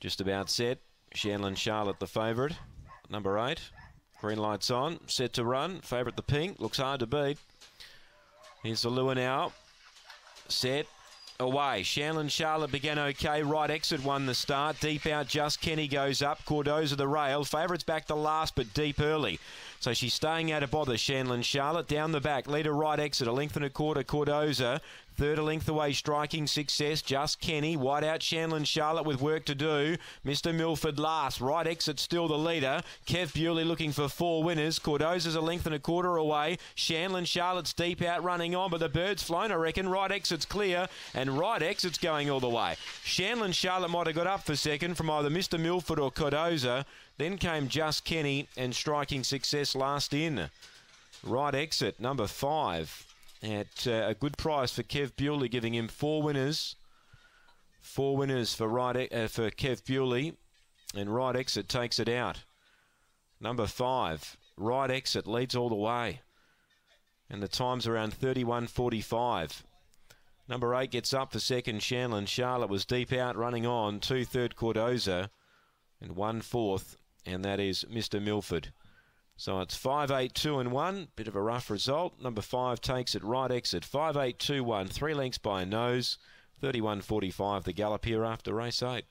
Just about set. Shanlin Charlotte, the favourite. Number eight. Green lights on. Set to run. Favourite the pink. Looks hard to beat. Here's the lure now. Set. Away. Shanlin Charlotte began okay. Right exit won the start. Deep out. Just Kenny goes up. Cordoza the rail. Favourites back the last, but deep early. So she's staying out of bother. Shanlin Charlotte down the back. Leader right exit. A length and a quarter. Cordoza. Third a length away, striking success. Just Kenny. Wide out Shanlin Charlotte with work to do. Mr. Milford last. Right exit still the leader. Kev Bewley looking for four winners. Cordoza's a length and a quarter away. Shanlin Charlotte's deep out running on, but the bird's flown, I reckon. Right exit's clear, and right exit's going all the way. Shanlin Charlotte might have got up for second from either Mr. Milford or Cordoza. Then came Just Kenny and striking success last in. Right exit, number five at uh, a good price for Kev Bewley, giving him four winners. Four winners for right uh, for Kev Bewley, and right exit takes it out. Number five, right exit leads all the way, and the time's around 31:45. Number eight gets up for second. Shanlin Charlotte was deep out, running on two third Cordoza, and one fourth, and that is Mr. Milford. So it's 5 8 2 and 1. Bit of a rough result. Number 5 takes it right exit. 5 8 2 1. Three lengths by a nose. 31 45 the gallop here after race 8.